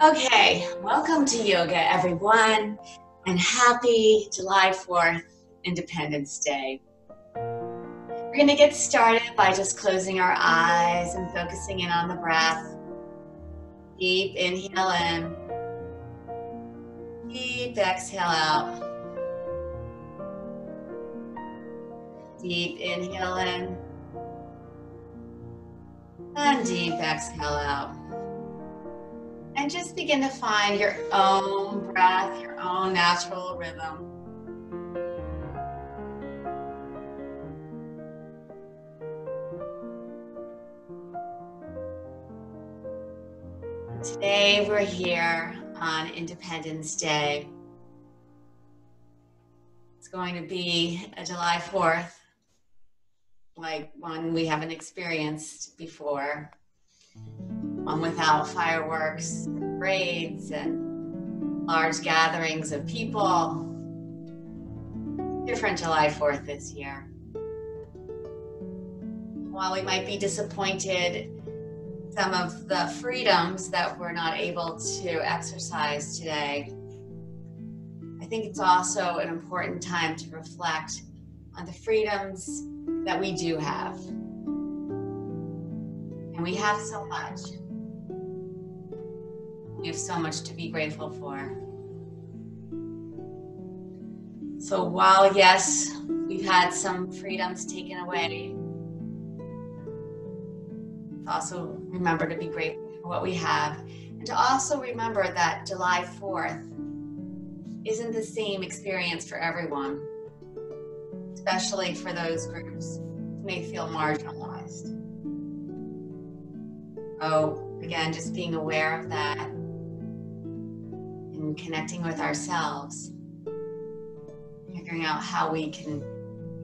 Okay, welcome to yoga, everyone, and happy July 4th, Independence Day. We're going to get started by just closing our eyes and focusing in on the breath. Deep inhale in, deep exhale out. Deep inhale in, and deep exhale out. And just begin to find your own breath, your own natural rhythm. Today we're here on Independence Day. It's going to be a July 4th, like one we haven't experienced before one without fireworks, parades, and large gatherings of people. Different July 4th this year. While we might be disappointed some of the freedoms that we're not able to exercise today, I think it's also an important time to reflect on the freedoms that we do have. And we have so much. We have so much to be grateful for. So while, yes, we've had some freedoms taken away, also remember to be grateful for what we have. And to also remember that July 4th isn't the same experience for everyone, especially for those groups who may feel marginalized. Oh, again, just being aware of that connecting with ourselves, figuring out how we can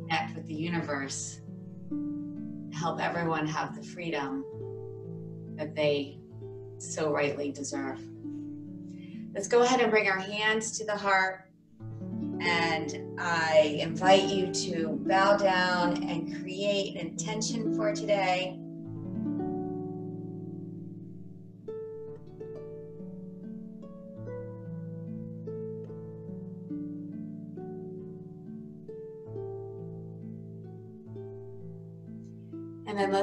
connect with the universe, help everyone have the freedom that they so rightly deserve. Let's go ahead and bring our hands to the heart. And I invite you to bow down and create an intention for today.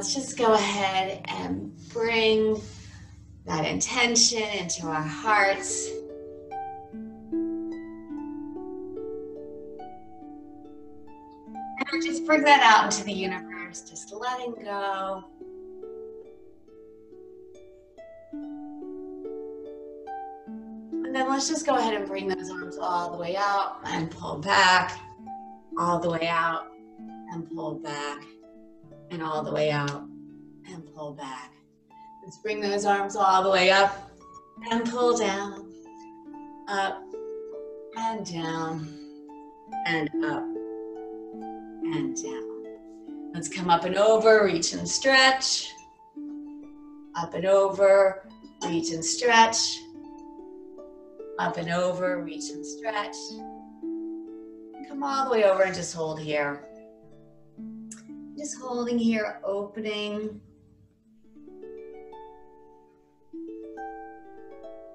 Let's just go ahead and bring that intention into our hearts. And just bring that out into the universe, just letting go. And then let's just go ahead and bring those arms all the way out and pull back, all the way out and pull back and all the way out and pull back. Let's bring those arms all the way up and pull down, up and down, and up and down. Let's come up and over, reach and stretch. Up and over, reach and stretch. Up and over, reach and stretch. Come all the way over and just hold here. Just holding here, opening.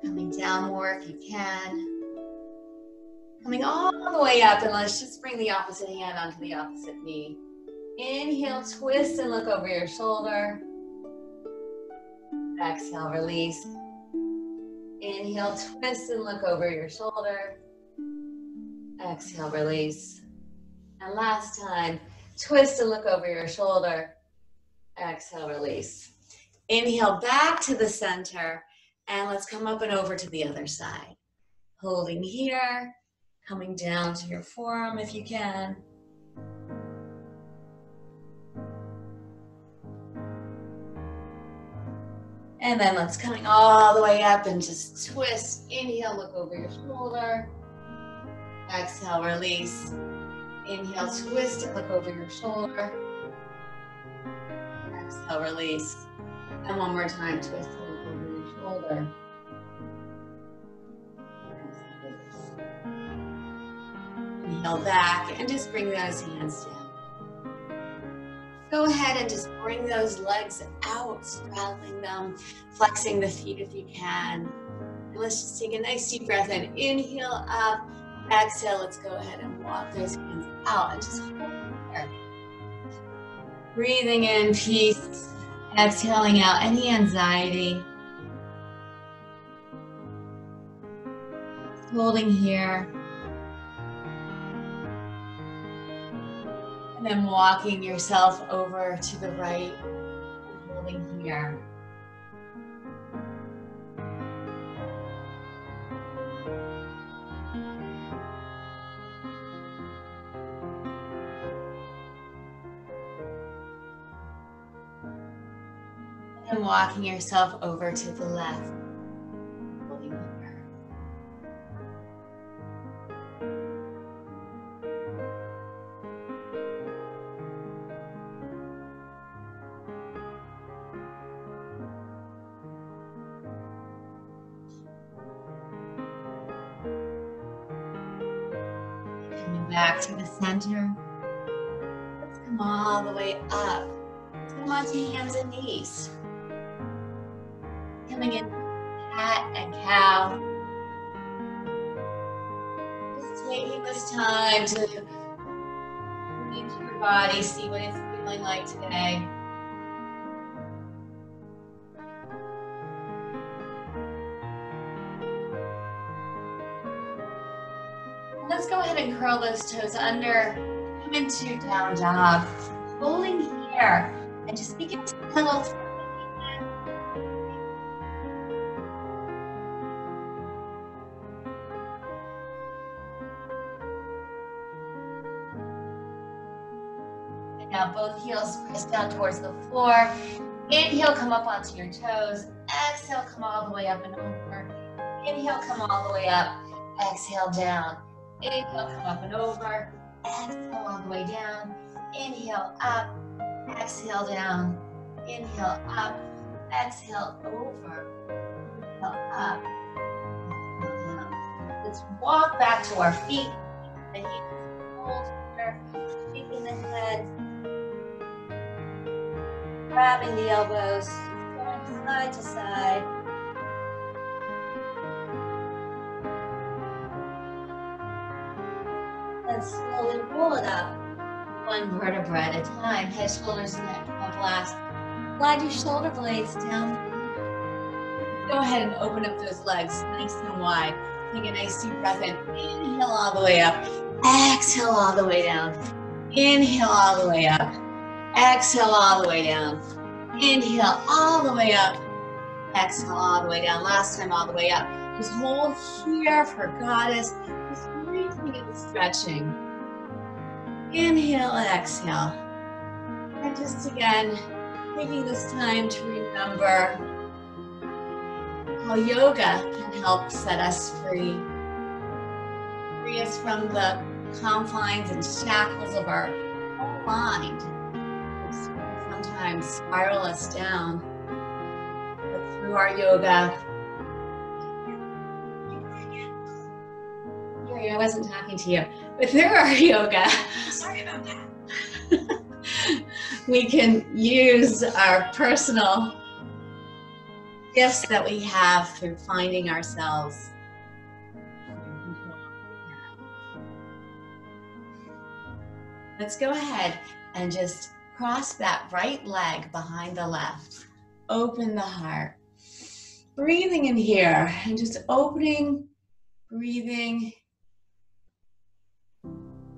Coming down more if you can. Coming all the way up, and let's just bring the opposite hand onto the opposite knee. Inhale, twist and look over your shoulder. Exhale, release. Inhale, twist and look over your shoulder. Exhale, release. And last time, Twist and look over your shoulder. Exhale, release. Inhale back to the center. And let's come up and over to the other side. Holding here, coming down to your forearm if you can. And then let's coming all the way up and just twist. Inhale, look over your shoulder. Exhale, release. Inhale, twist and look over your shoulder. Exhale, release. And one more time, twist and look over your shoulder. Inhale back and just bring those hands down. Go ahead and just bring those legs out, straddling them, flexing the feet if you can, And let's just take a nice deep breath in. Inhale up, exhale. Let's go ahead and walk those hands out and just. Breathing in peace, exhaling out any anxiety. Holding here. And then walking yourself over to the right holding here. And walking yourself over to the left. Back to the center. Let's come all the way up. Come onto hands and knees. Time to into your body, see what it's feeling like today. Let's go ahead and curl those toes under. Come into down dog. Holding here. And just begin to pillow down towards the floor. Inhale, come up onto your toes. Exhale, come all the way up and over. Inhale, come all the way up. Exhale, down. Inhale, come up and over. Exhale, all the way down. Inhale, up. Exhale, down. Inhale, up. Exhale, over. Inhale, up. Exhale, down. Let's walk back to our feet. The Grabbing the elbows. Going from side to side. and slowly roll it up one vertebra at a time. Head, shoulders, neck come last. Glide your shoulder blades down. Go ahead and open up those legs nice and wide. Take a nice deep breath in. Inhale all the way up. Exhale all the way down. Inhale all the way up. Exhale all the way down. Inhale all the way up. Exhale all the way down. Last time all the way up. Just hold here for goddess. Just breathing and stretching. Inhale, exhale. And just again, taking this time to remember how yoga can help set us free. Free us from the confines and shackles of our mind. Sometimes spiral us down. But through our yoga, Sorry, I wasn't talking to you. But through our yoga, Sorry about that. we can use our personal gifts that we have through finding ourselves. Let's go ahead and just cross that right leg behind the left. Open the heart. Breathing in here and just opening, breathing,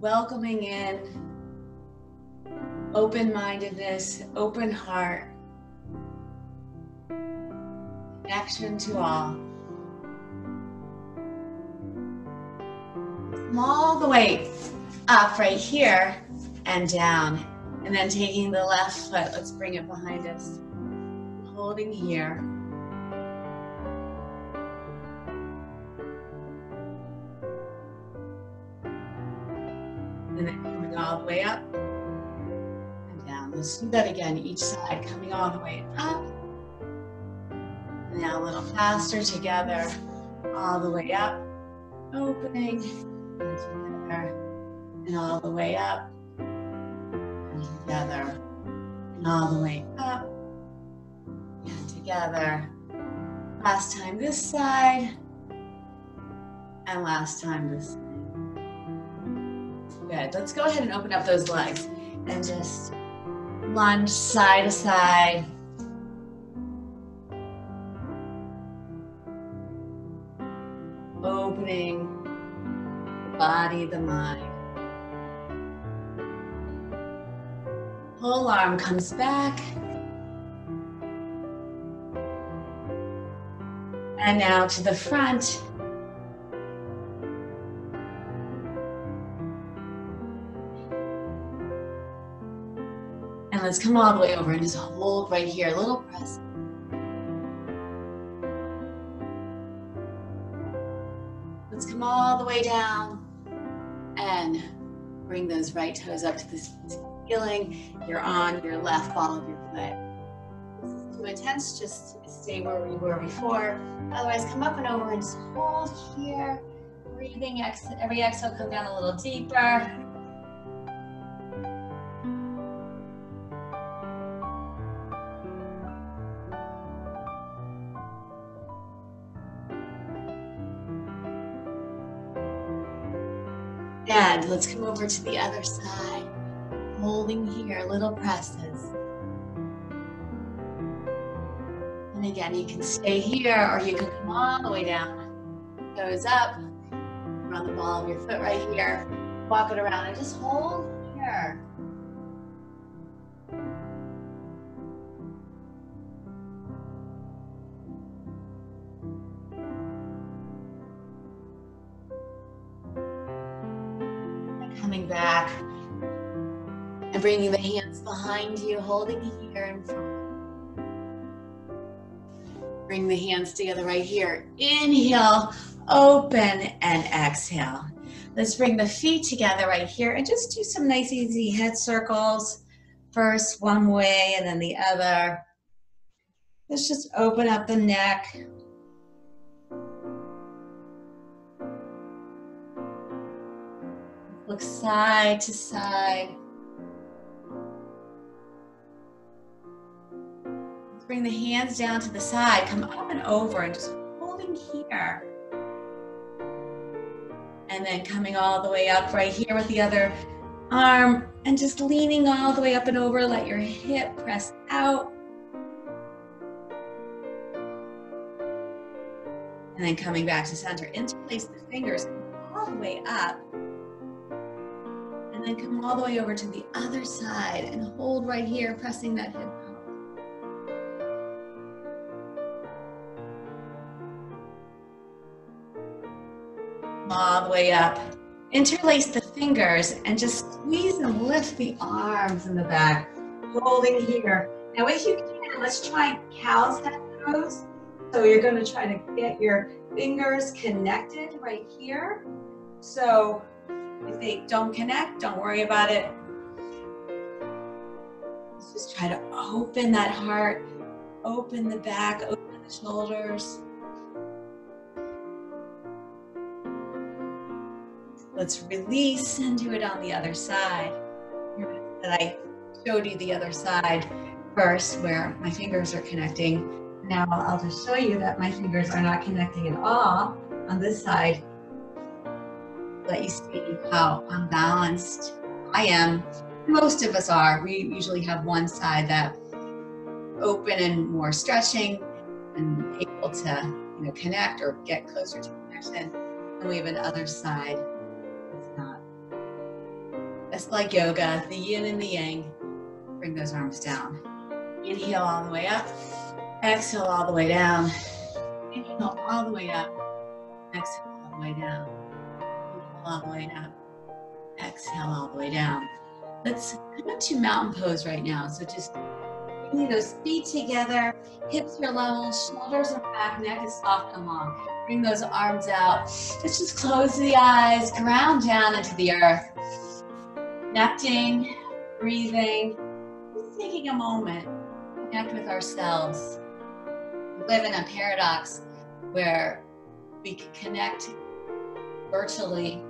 welcoming in open mindedness, open heart, connection to all. All the way up right here and down. And then taking the left foot, let's bring it behind us. Holding here. And then coming all the way up and down. Let's do that again, each side coming all the way up. Now a little faster together, all the way up, opening, and together, and all the way up, together, and all the way up, and together. Last time this side, And last time this side. Good. Let's go ahead and open up those legs and just lunge side to side. Opening the body, the mind. Whole arm comes back. And now to the front. And let's come all the way over and just hold right here, a little press. Let's come all the way down and bring those right toes up to the ceiling. You're on your left ball of your foot. Too intense, just stay where we were before. Otherwise, come up and over and hold here. Breathing, exhale, every exhale, come down a little deeper. And let's come over to the other side. Holding here, little presses. And again, you can stay here or you can come all the way down. Toes up. Run the ball of your foot right here. Walk it around and just hold here. coming back and bringing the hands behind you, holding here and front. Bring the hands together right here. Inhale, open, and exhale. Let's bring the feet together right here and just do some nice, easy head circles. First one way and then the other. Let's just open up the neck. Look side to side. Bring the hands down to the side. Come up and over and just holding here. And then coming all the way up right here with the other arm and just leaning all the way up and over. Let your hip press out. And then coming back to center. Interlace the fingers all the way up. And then come all the way over to the other side and hold right here, pressing that hip All the way up. Interlace the fingers and just squeeze and lift the arms in the back, holding here. Now if you can, let's try cow's head pose. So you're gonna try to get your fingers connected right here. So if they don't connect, don't worry about it. Let's just try to open that heart, open the back, open the shoulders. Let's release and do it on the other side. That I showed you the other side first where my fingers are connecting. Now I'll just show you that my fingers are not connecting at all on this side let you see how unbalanced I am. Most of us are. We usually have one side that open and more stretching and able to you know connect or get closer to connection. And we have another side. It's like yoga, the yin and the yang. Bring those arms down. Inhale all the way up. Exhale all the way down. Inhale all the way up. Exhale all the way down Inhale all the way up. Exhale all the way down. Let's come into mountain pose right now. So just bring those feet together, hips are level, shoulders are back, neck is soft and long. Bring those arms out. Let's just close the eyes, ground down into the earth. Connecting, breathing, just taking a moment, connect with ourselves. We live in a paradox where we can connect virtually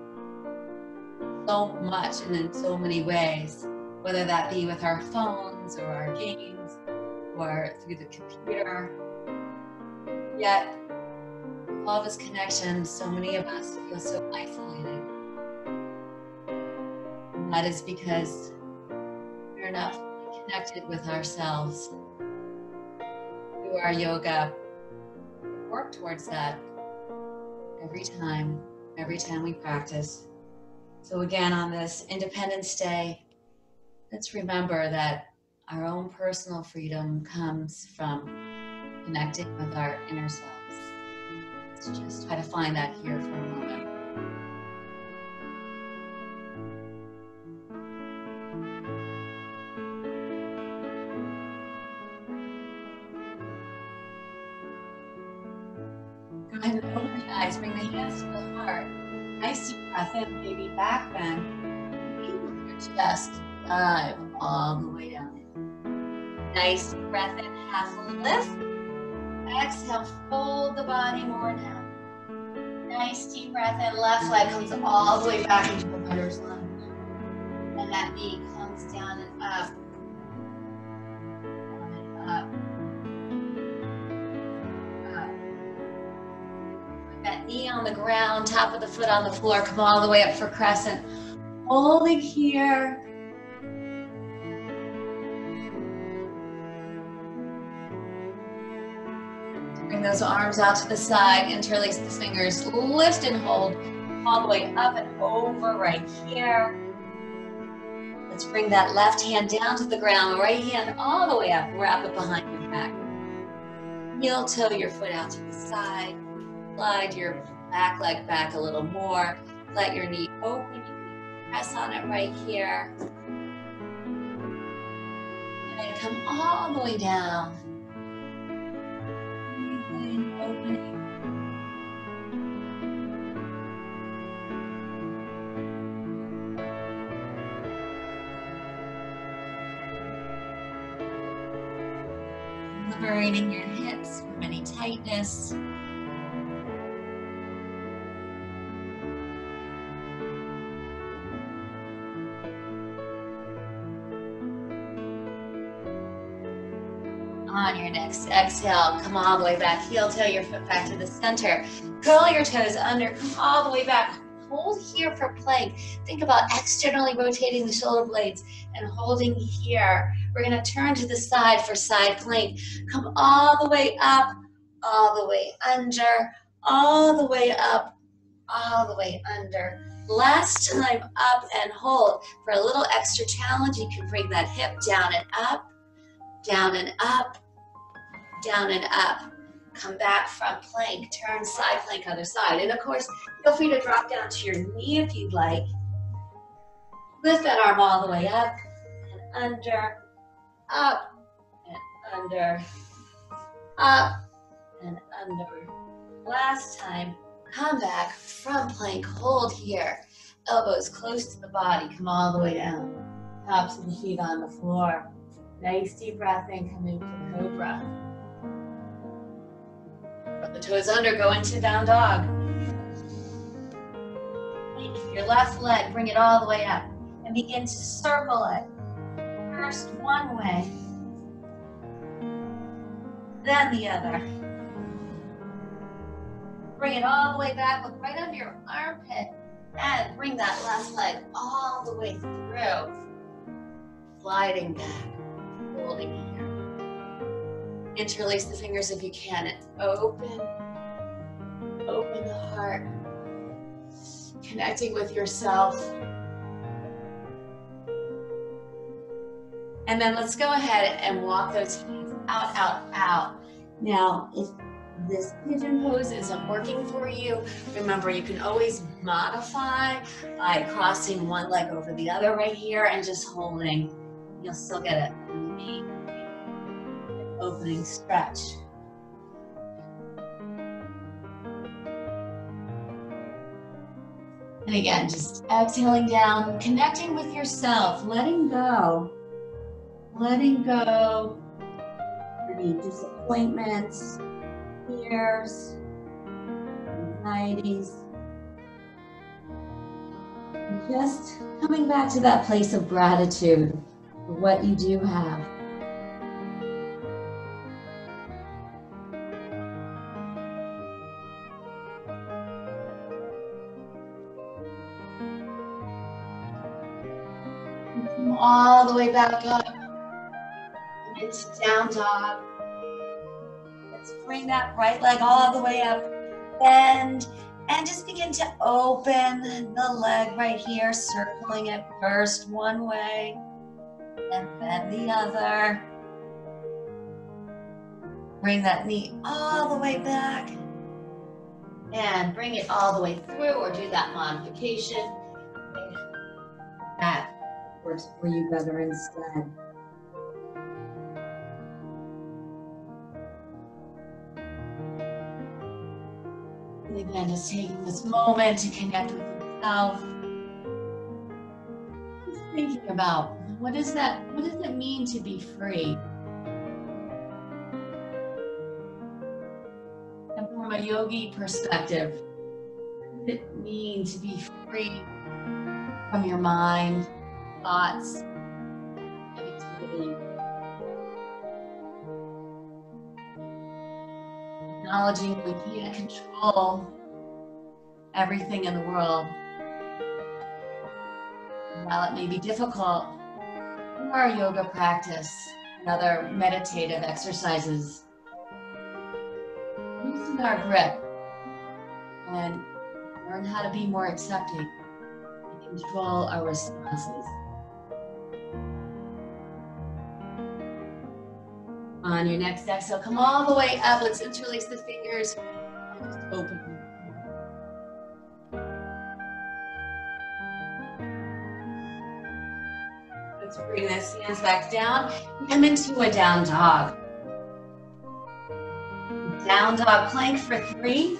so much and in so many ways, whether that be with our phones or our games or through the computer. Yet, all of this connection, so many of us feel so isolated. And that is because we're not connected with ourselves. Through our yoga, work towards that every time, every time we practice. So, again, on this Independence Day, let's remember that our own personal freedom comes from connecting with our inner selves. Let's just try to find that here for a moment. In, baby back bend. Feel your chest dive all the way down. Nice breath in, half lift. Exhale, fold the body more down. Nice deep breath in, left leg comes all the way back into the runner's lunge. And that knee comes down and up. Knee on the ground, top of the foot on the floor, come all the way up for crescent. Holding here. Bring those arms out to the side, interlace the fingers, lift and hold all the way up and over right here. Let's bring that left hand down to the ground, right hand all the way up, wrap it behind your back. Heel toe your foot out to the side, slide your back leg back a little more, let your knee open, you can press on it right here. And then come all the way down. Opening. Liberating your hips from any tightness. On your next exhale, come all the way back. Heel toe your foot back to the center. Curl your toes under. Come all the way back. Hold here for plank. Think about externally rotating the shoulder blades and holding here. We're going to turn to the side for side plank. Come all the way up, all the way under, all the way up, all the way under. Last time up and hold. For a little extra challenge, you can bring that hip down and up, down and up, down and up. Come back from plank, turn side plank other side. And of course, feel free to drop down to your knee if you'd like. Lift that arm all the way up and under, up and under, up and under. Last time, come back from plank, hold here. Elbows close to the body, come all the way down. Tops of the feet on the floor. Nice deep breath in, come into cobra. Put the toes under, go into down dog. Your left leg, bring it all the way up and begin to circle it. First one way, then the other. Bring it all the way back, look right under your armpit, and bring that left leg all the way through. Sliding back, holding. Interlace the fingers if you can, open, open the heart, connecting with yourself. And then let's go ahead and walk those hands out, out, out. Now, if this pigeon pose isn't working for you, remember you can always modify by crossing one leg over the other right here and just holding. You'll still get it. Opening stretch. And again, just exhaling down, connecting with yourself, letting go, letting go any disappointments, fears, anxieties. Just coming back to that place of gratitude for what you do have. All the way back up and into down dog. Let's bring that right leg all the way up. Bend and just begin to open the leg right here, circling it first one way and then the other. Bring that knee all the way back and bring it all the way through or do that modification. Works for you better instead. And again, just taking this moment to connect with yourself. Just thinking about what is that, what does it mean to be free? And from a yogi perspective, what does it mean to be free from your mind, thoughts, negativity? Acknowledging we can't control everything in the world. While it may be difficult, our yoga practice and other meditative exercises, loosen our grip and learn how to be more accepting and control our responses. On your next exhale, come all the way up. Let's interlace the fingers just open. Let's bring those hands back down. Come into a down dog. Down dog plank for three.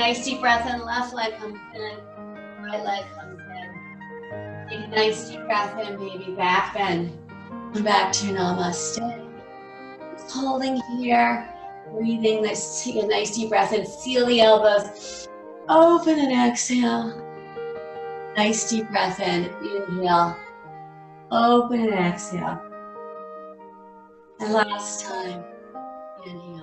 Nice deep breath in. Left leg comes in. Right leg comes in. Take a nice deep breath in, baby. Back bend. Come back to namaste. Just holding here. Breathing. Let's take a nice deep breath in. Feel the elbows. Open and exhale. Nice deep breath in. Inhale. Open and exhale. And last time. Inhale.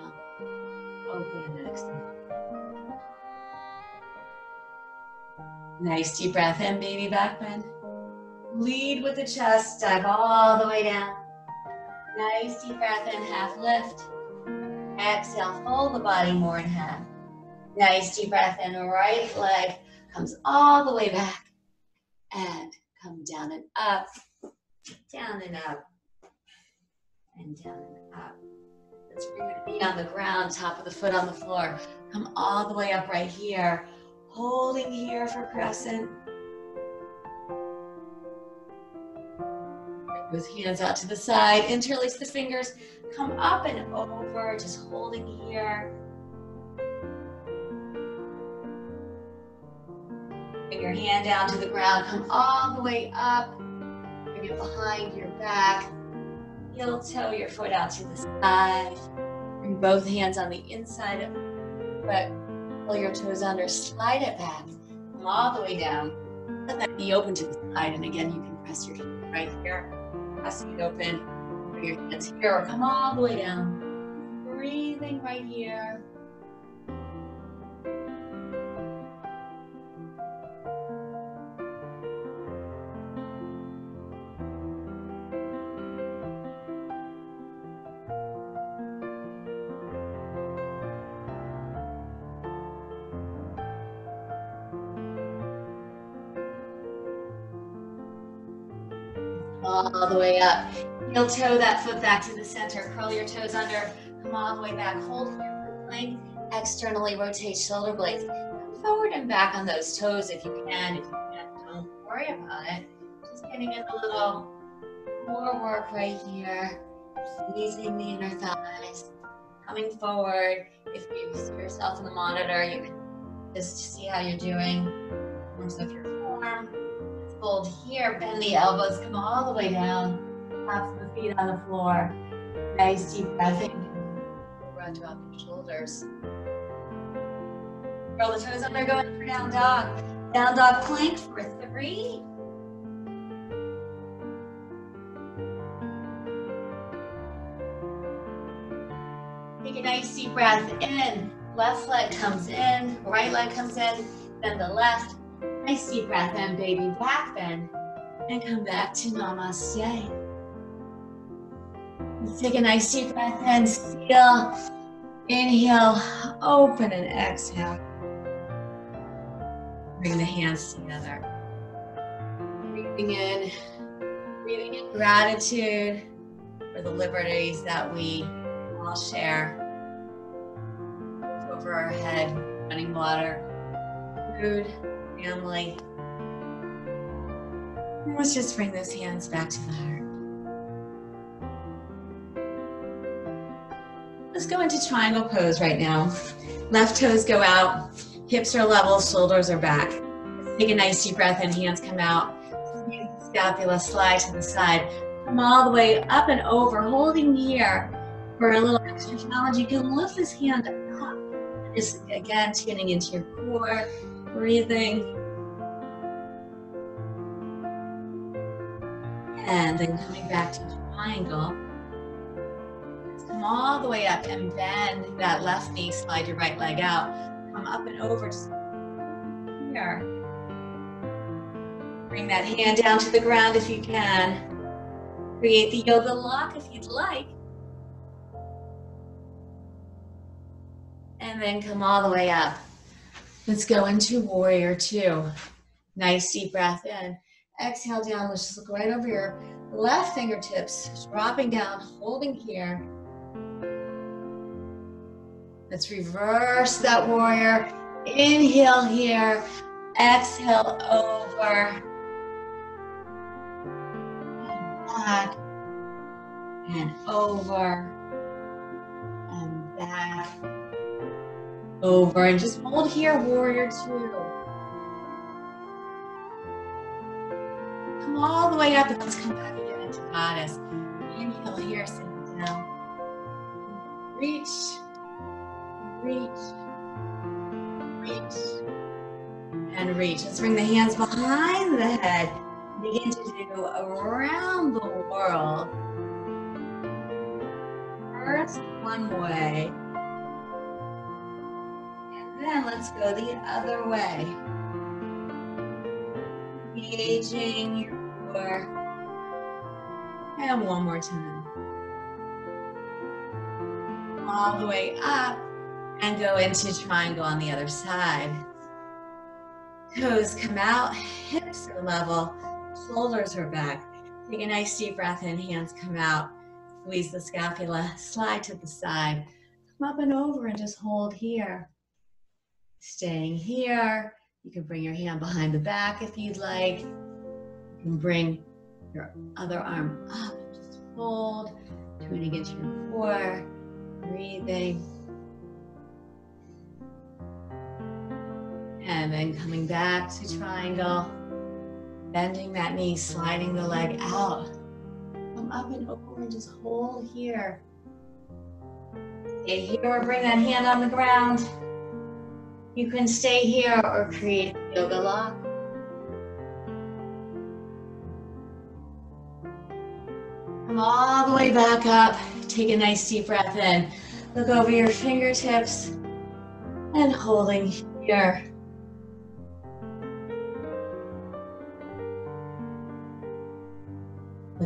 Nice deep breath in, baby back bend. Lead with the chest, dive all the way down. Nice deep breath in, half lift. Exhale, fold the body more in half. Nice deep breath in, right leg comes all the way back. And come down and up, down and up, and down and up. Let's bring the feet on the ground, top of the foot on the floor. Come all the way up right here holding here for crescent. Those hands out to the side, interlace the fingers, come up and over, just holding here. Bring your hand down to the ground, come all the way up, bring it behind your back, heel toe your foot out to the side. Bring both hands on the inside of the foot pull your toes under, slide it back, come all the way down. Let that knee open to the side, and again, you can press your feet right here, press it open, your hands here, or come all the way down. Breathing right here. Up. Heel toe that foot back to the center. Curl your toes under. Come all the way back. Hold for plank. Externally rotate shoulder blades. Come forward and back on those toes if you can. If you can't, don't worry about it. Just getting in a little more work right here. Squeezing the inner thighs. Coming forward. If you see yourself in the monitor, you can just see how you're doing in terms of your form hold here, bend the elbows, come all the way down, tops the feet on the floor. Nice deep breath in. Run drop your shoulders. Roll the toes under, going for down dog. Down dog plank for three. Take a nice deep breath in. Left leg comes in, right leg comes in, then the left. Nice deep breath in, baby back bend. And come back to namaste. Let's take a nice deep breath in, seal. Inhale, open and exhale. Bring the hands together. Breathing in, breathing in gratitude for the liberties that we all share. Over our head, running water, food, family. And let's just bring those hands back to the heart. Let's go into triangle pose right now. Left toes go out, hips are level, shoulders are back. Take a nice deep breath in, hands come out. Scapula slide to the side. Come all the way up and over, holding here for a little extra challenge. You can lift this hand up. Just again, tuning into your core, breathing. And then coming back to triangle. All the way up and bend that left knee, slide your right leg out. Come up and over just here. Bring that hand down to the ground if you can. Create the yoga lock if you'd like. And then come all the way up. Let's go into warrior two. Nice deep breath in. Exhale down. Let's just look right over your left fingertips, dropping down, holding here. Let's reverse that warrior. Inhale here. Exhale over. And back. And over. And back. Over. And just hold here, warrior two. Come all the way up and let's come back again into goddess. Inhale here, sit down. Reach reach, reach, and reach. Let's bring the hands behind the head. Begin to do around the world. First one way. And then let's go the other way. Engaging your core. And one more time. All the way up and go into triangle on the other side. Toes come out, hips are level, shoulders are back. Take a nice deep breath in, hands come out. Squeeze the scapula, slide to the side. Come up and over and just hold here. Staying here. You can bring your hand behind the back if you'd like. You can bring your other arm up, just hold, tuning into your core, breathing. And then coming back to triangle, bending that knee, sliding the leg out. Come up and over and just hold here. Stay here or bring that hand on the ground. You can stay here or create yoga lock. Come all the way back up. Take a nice deep breath in. Look over your fingertips and holding here.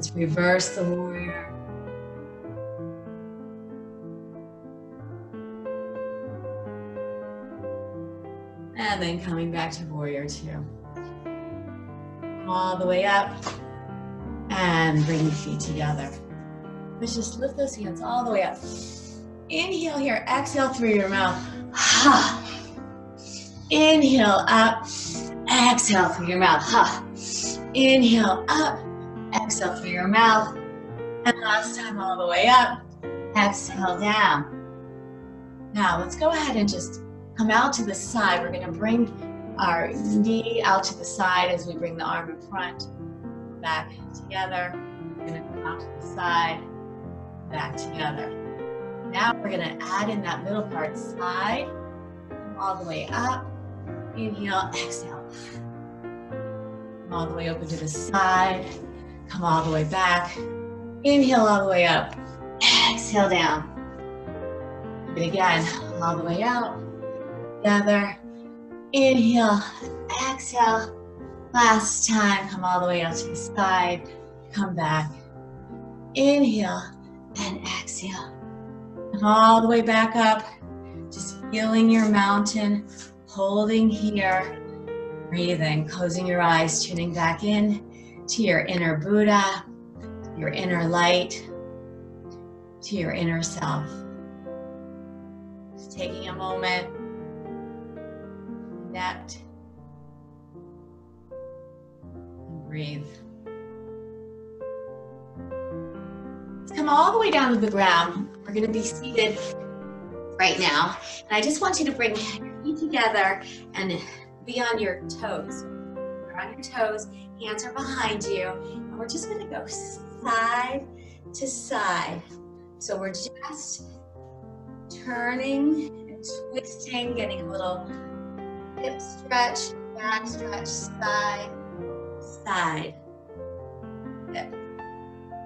Let's reverse the warrior. And then coming back to warrior two. All the way up. And bring the feet together. Let's just lift those hands all the way up. Inhale here, exhale through your mouth. Inhale up, exhale through your mouth. Inhale up, Exhale through your mouth. And last time all the way up. Exhale down. Now let's go ahead and just come out to the side. We're going to bring our knee out to the side as we bring the arm in front. Back together. We're going to come out to the side. Back together. Now we're going to add in that middle part. Side. All the way up. Inhale. Exhale. All the way open to the side. Come all the way back. Inhale all the way up. Exhale down. And again, all the way out. Together. Inhale, exhale. Last time, come all the way out to the side. Come back. Inhale and exhale. Come all the way back up. Just feeling your mountain, holding here. Breathing, closing your eyes, tuning back in to your inner Buddha, your inner light, to your inner self. Just taking a moment, connect, and breathe. Let's come all the way down to the ground. We're going to be seated right now. And I just want you to bring your feet together and be on your toes. You're on your toes, hands are behind you, and we're just to go side to side. So we're just turning and twisting, getting a little hip stretch, back stretch, side, side. Good.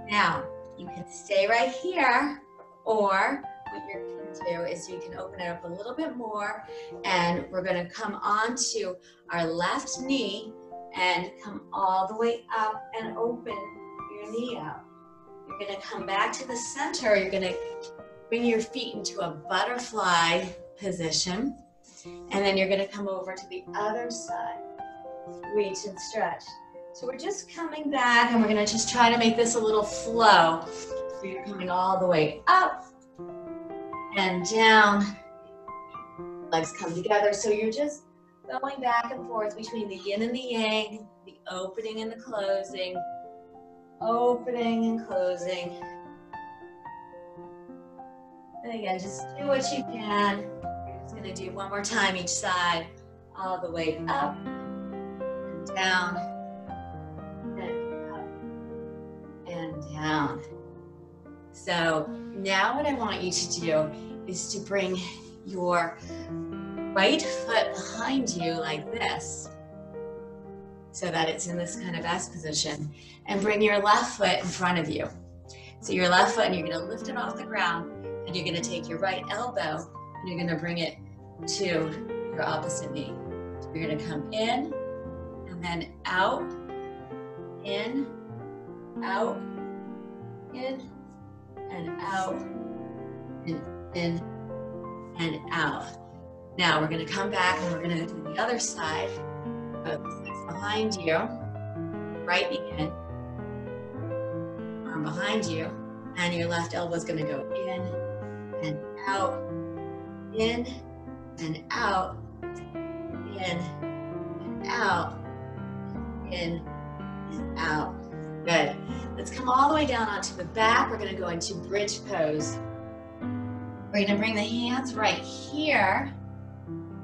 Now, you can stay right here, or what you can do is you can open it up a little bit more, and we're gonna come onto our left knee and come all the way up and open your knee out. You're gonna come back to the center. You're gonna bring your feet into a butterfly position. And then you're gonna come over to the other side. Reach and stretch. So we're just coming back and we're gonna just try to make this a little flow. So you're coming all the way up and down. Legs come together. So you're just going back and forth between the yin and the yang, the opening and the closing opening and closing. And again, just do what you can. Just gonna do one more time each side, all the way up and down and down. So now what I want you to do is to bring your right foot behind you like this so that it's in this kind of S position. And bring your left foot in front of you. So your left foot, and you're gonna lift it off the ground, and you're gonna take your right elbow, and you're gonna bring it to your opposite knee. So you're gonna come in, and then out, in, out, in, and out, and in, and out. Now we're gonna come back and we're gonna do the other side behind you, right knee in, arm behind you, and your left elbow is going to go in and out, in and out, in and out, in and out. Good. Let's come all the way down onto the back. We're going to go into bridge pose. We're going to bring the hands right here.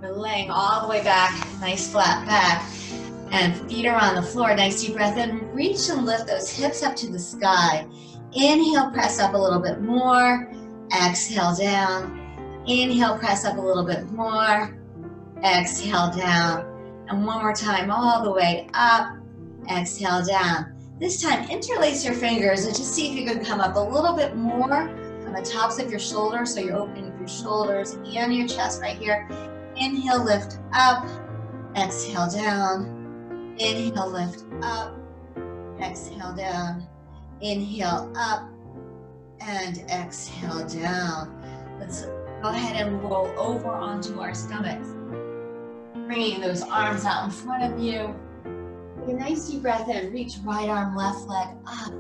We're laying all the way back, nice flat back and feet are on the floor. Nice deep breath in. Reach and lift those hips up to the sky. Inhale, press up a little bit more. Exhale down. Inhale, press up a little bit more. Exhale down. And one more time, all the way up. Exhale down. This time, interlace your fingers and just see if you can come up a little bit more on the tops of your shoulders. So you're opening your shoulders and your chest right here. Inhale, lift up. Exhale down. Inhale, lift up. Exhale down. Inhale up and exhale down. Let's go ahead and roll over onto our stomachs. Bringing those arms out in front of you. Take a nice deep breath in. Reach right arm, left leg up.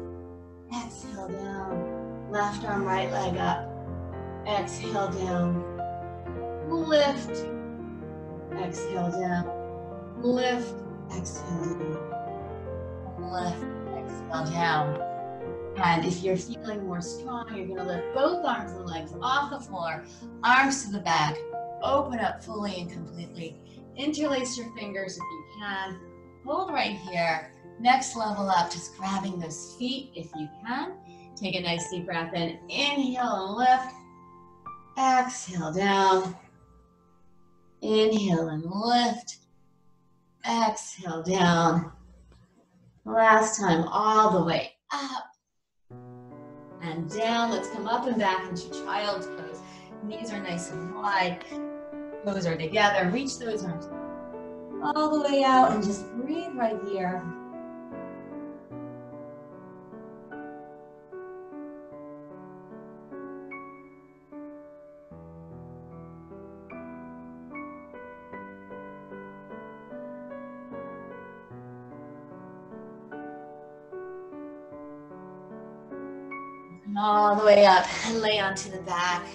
Exhale down. Left arm, right leg up. Exhale down. Lift. Exhale down. Lift exhale, down. lift, exhale down. And if you're feeling more strong, you're gonna lift both arms and legs off the floor, arms to the back, open up fully and completely. Interlace your fingers if you can. Hold right here. Next level up, just grabbing those feet if you can. Take a nice deep breath in. Inhale and lift. Exhale down. Inhale and lift. Exhale down. Last time, all the way up and down. Let's come up and back into child's pose. Knees are nice and wide. Toes are together. Reach those arms all the way out and just breathe right here. Way up and lay onto the back.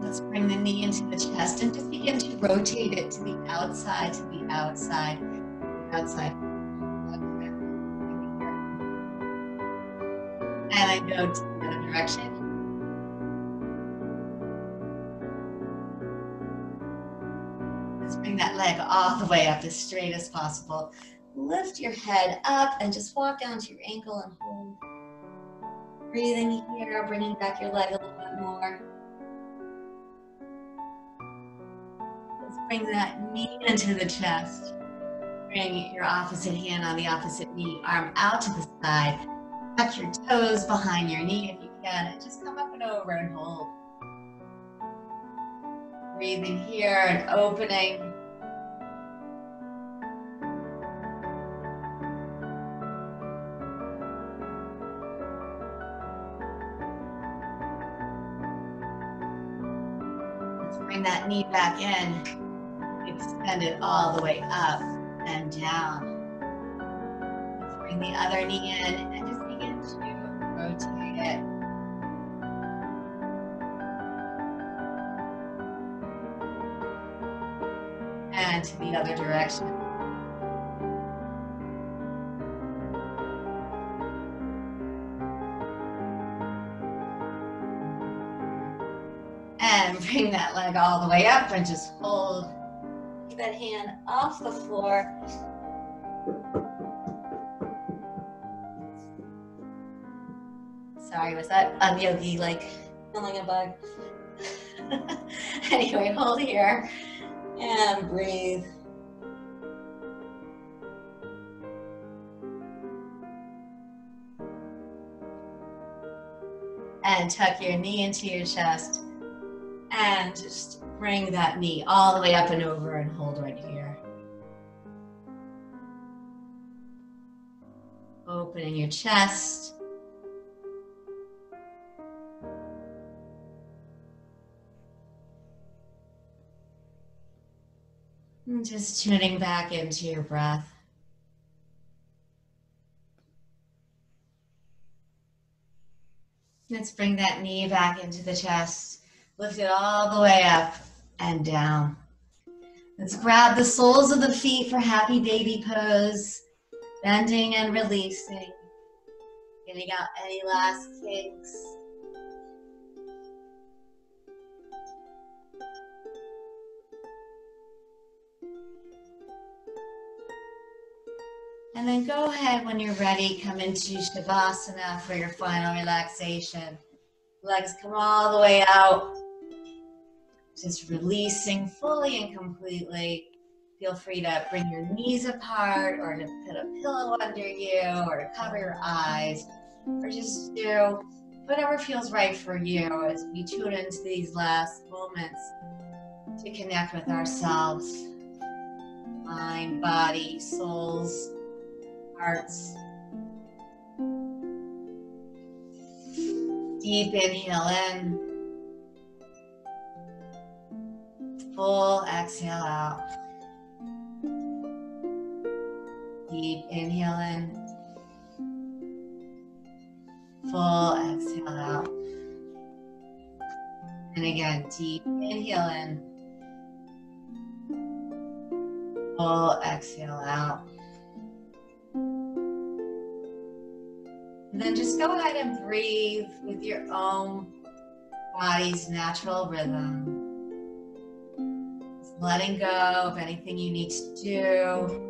Let's bring the knee into the chest and just begin to rotate it to the outside, to the outside, outside. And I go to the other direction. Let's bring that leg all the way up as straight as possible lift your head up and just walk down to your ankle and hold. Breathing here, bringing back your leg a little bit more. Let's bring that knee into the chest. Bring your opposite hand on the opposite knee, arm out to the side. Tuck your toes behind your knee if you can, and just come up and over and hold. Breathing here and opening knee back in. Extend it all the way up and down. Let's bring the other knee in and just begin to rotate it. And to the other direction. Bring that leg all the way up and just hold. That hand off the floor. Sorry, was that on yogi like feeling a bug? anyway, hold here and breathe. And tuck your knee into your chest and just bring that knee all the way up and over and hold right here. Opening your chest. And just tuning back into your breath. Let's bring that knee back into the chest. Lift it all the way up and down. Let's grab the soles of the feet for happy baby pose. Bending and releasing. Getting out any last kinks. And then go ahead when you're ready, come into Shavasana for your final relaxation. Legs come all the way out. Just releasing fully and completely. Feel free to bring your knees apart or to put a pillow under you or to cover your eyes or just do whatever feels right for you as we tune into these last moments to connect with ourselves mind, body, souls, hearts. Deep inhale in. Full exhale out. Deep inhale in. Full exhale out. And again, deep inhale in. Full exhale out. And then just go ahead and breathe with your own body's natural rhythm letting go of anything you need to do.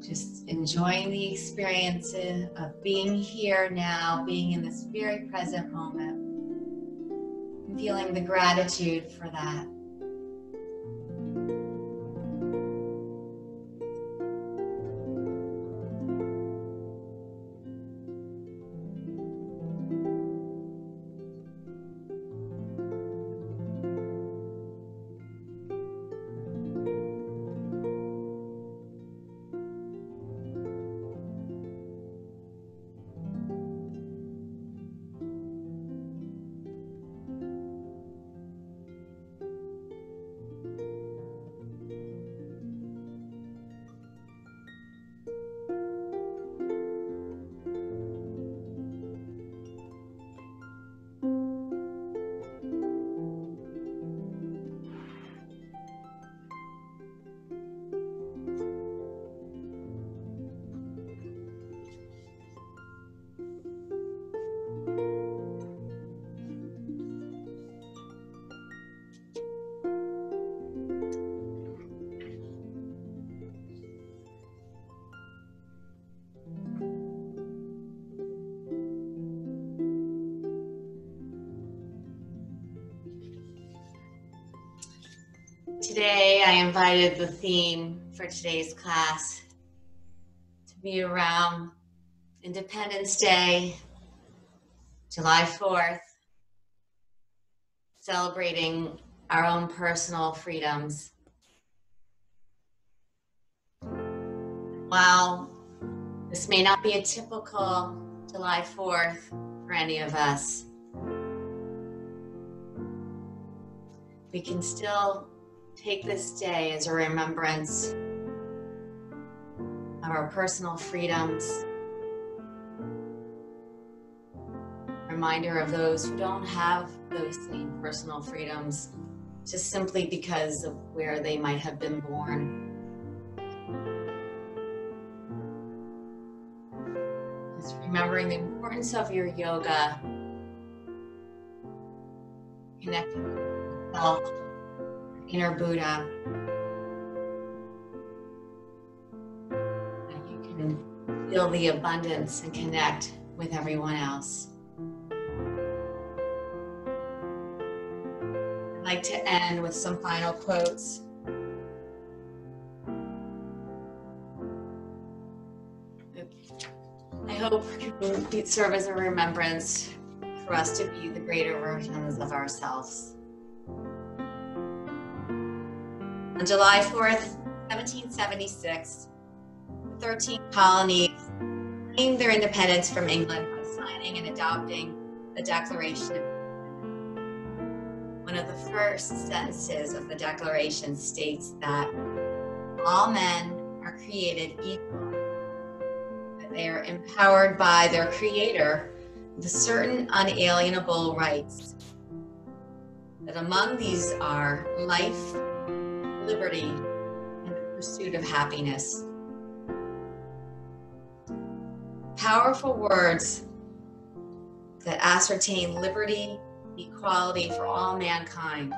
Just enjoying the experiences of being here now, being in this very present moment, and feeling the gratitude for that. Today, I invited the theme for today's class to be around Independence Day, July 4th, celebrating our own personal freedoms. While this may not be a typical July 4th for any of us, we can still take this day as a remembrance of our personal freedoms, reminder of those who don't have those same personal freedoms just simply because of where they might have been born. Just remembering the importance of your yoga, connecting with yourself inner Buddha. And you can feel the abundance and connect with everyone else. I'd like to end with some final quotes. I hope it serve as a remembrance for us to be the greater versions of ourselves. On July 4th, 1776, the 13 colonies claimed their independence from England by signing and adopting the Declaration of One of the first sentences of the Declaration states that all men are created equal, that they are empowered by their Creator with certain unalienable rights. That among these are life, liberty, and the pursuit of happiness. Powerful words that ascertain liberty, equality for all mankind.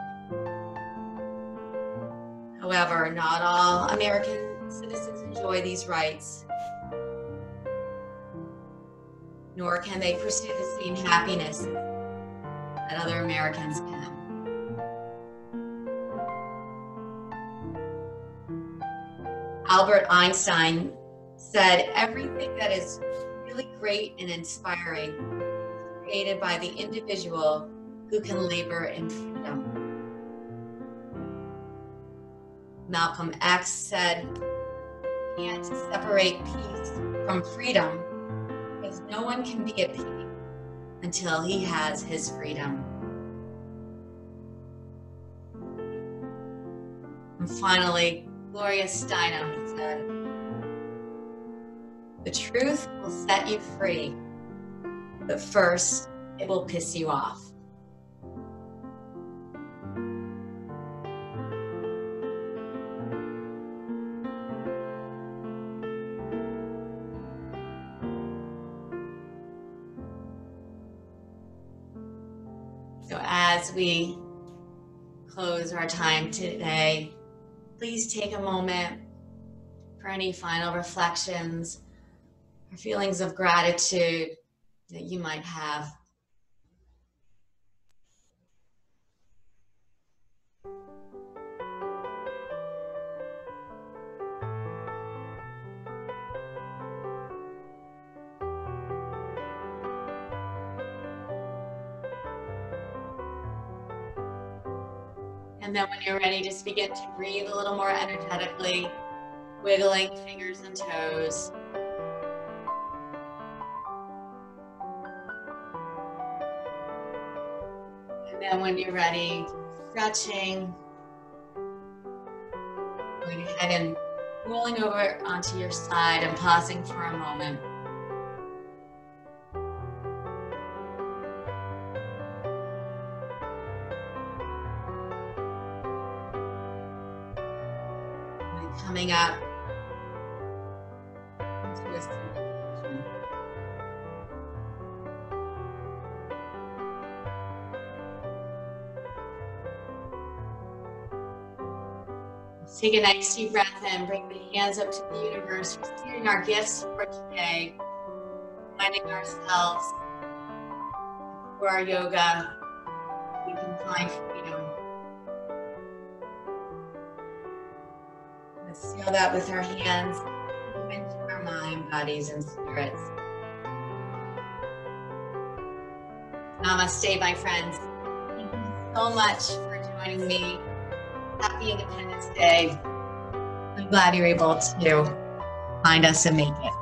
However, not all American citizens enjoy these rights, nor can they pursue the same happiness that other Americans can. Albert Einstein said, everything that is really great and inspiring is created by the individual who can labor in freedom. Malcolm X said, can't separate peace from freedom because no one can be at peace until he has his freedom. And finally, Gloria Steinem said, The truth will set you free, but first it will piss you off. So as we close our time today, please take a moment for any final reflections or feelings of gratitude that you might have. And then when you're ready, just begin to breathe a little more energetically, wiggling fingers and toes. And then when you're ready, stretching, going ahead and rolling over onto your side and pausing for a moment. Take a nice deep breath in, bring the hands up to the universe, receiving our gifts for today, finding ourselves for our yoga. We can find freedom. Let's seal that with our hands, into our mind, bodies, and spirits. Namaste, my friends. Thank you so much for joining me. Happy Independence Day. I'm glad you're able to find us and make it.